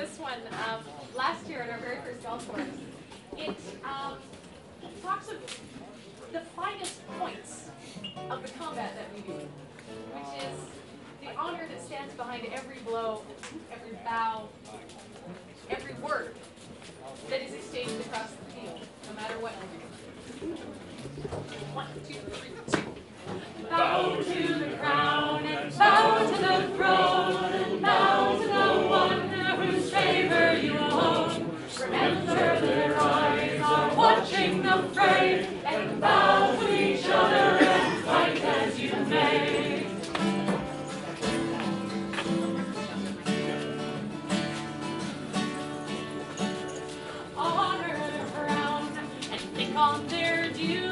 this one um, last year at our very first Gulf Wars. It um, talks of the finest points of the combat that we do, which is the honor that stands behind every blow, every bow, every word that is exchanged across the field, no matter what. One, two, three, two. You.